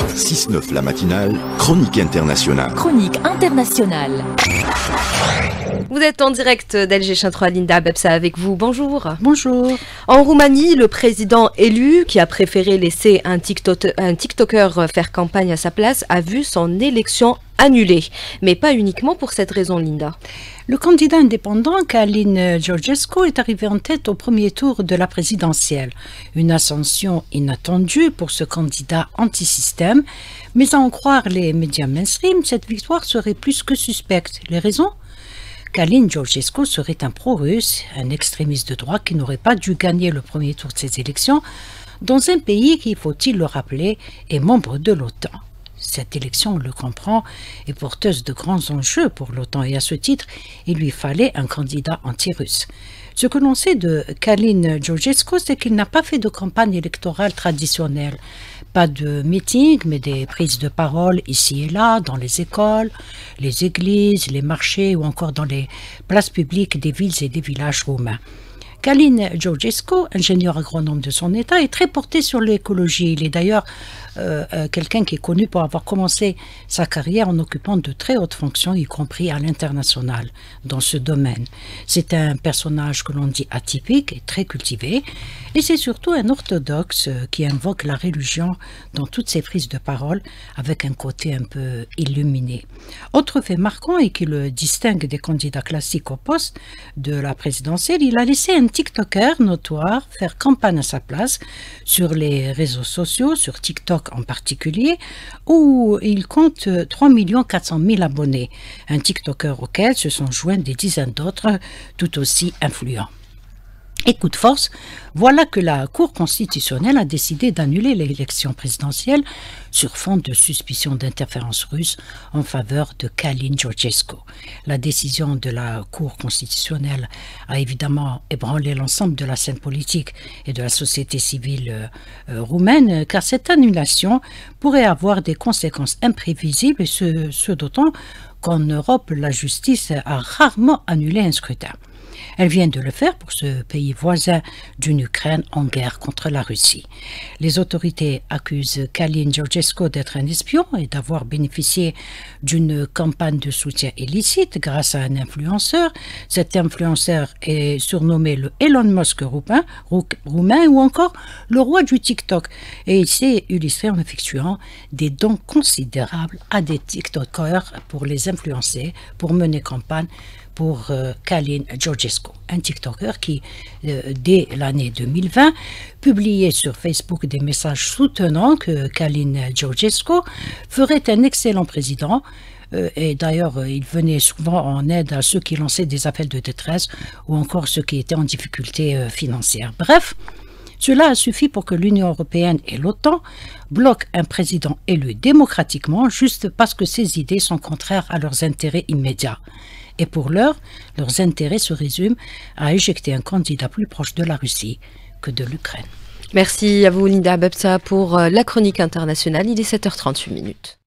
6-9 la matinale, chronique internationale. Chronique internationale. Vous êtes en direct d'LG 3 Linda Bebsa avec vous. Bonjour. Bonjour. En Roumanie, le président élu, qui a préféré laisser un, un TikToker faire campagne à sa place, a vu son élection annulée. Mais pas uniquement pour cette raison, Linda. Le candidat indépendant, Kalin Georgescu, est arrivé en tête au premier tour de la présidentielle. Une ascension inattendue pour ce candidat anti-système, mais à en croire les médias mainstream, cette victoire serait plus que suspecte. Les raisons? Kalin Georgescu serait un pro-russe, un extrémiste de droite qui n'aurait pas dû gagner le premier tour de ces élections, dans un pays qui, faut-il le rappeler, est membre de l'OTAN. Cette élection, on le comprend, est porteuse de grands enjeux pour l'OTAN et à ce titre, il lui fallait un candidat anti-russe. Ce que l'on sait de Kalin Georgescu, c'est qu'il n'a pas fait de campagne électorale traditionnelle. Pas de meeting, mais des prises de parole ici et là, dans les écoles, les églises, les marchés ou encore dans les places publiques des villes et des villages roumains. Kalin Georgescu, ingénieur agronome de son État, est très porté sur l'écologie. Il est d'ailleurs euh, euh, quelqu'un qui est connu pour avoir commencé sa carrière en occupant de très hautes fonctions, y compris à l'international, dans ce domaine. C'est un personnage que l'on dit atypique et très cultivé, et c'est surtout un orthodoxe euh, qui invoque la religion dans toutes ses prises de parole, avec un côté un peu illuminé. Autre fait marquant et qui le distingue des candidats classiques au poste de la présidentielle, il a laissé un TikToker notoire faire campagne à sa place sur les réseaux sociaux, sur TikTok en particulier, où il compte 3 400 000 abonnés, un TikToker auquel se sont joints des dizaines d'autres tout aussi influents. Et coup de force, voilà que la Cour constitutionnelle a décidé d'annuler l'élection présidentielle sur fond de suspicion d'interférence russe en faveur de Kalin Georgescu. La décision de la Cour constitutionnelle a évidemment ébranlé l'ensemble de la scène politique et de la société civile euh, euh, roumaine, car cette annulation pourrait avoir des conséquences imprévisibles, ce, ce d'autant qu'en Europe, la justice a rarement annulé un scrutin. Elle vient de le faire pour ce pays voisin d'une Ukraine en guerre contre la Russie. Les autorités accusent Kalin Georgescu d'être un espion et d'avoir bénéficié d'une campagne de soutien illicite grâce à un influenceur. Cet influenceur est surnommé le Elon Musk roumain, roumain ou encore le roi du TikTok et il s'est illustré en effectuant des dons considérables à des TikTokers pour les influencer, pour mener campagne pour euh, Kalin Georgescu, un TikToker qui, euh, dès l'année 2020, publiait sur Facebook des messages soutenant que Kalin Georgescu ferait un excellent président. Euh, et d'ailleurs, il venait souvent en aide à ceux qui lançaient des appels de détresse ou encore ceux qui étaient en difficulté financière. Bref, cela a suffi pour que l'Union européenne et l'OTAN bloquent un président élu démocratiquement juste parce que ses idées sont contraires à leurs intérêts immédiats. Et pour l'heure, leurs intérêts se résument à éjecter un candidat plus proche de la Russie que de l'Ukraine. Merci à vous, Linda Bebsa, pour euh, la chronique internationale. Il est 7h38 minutes.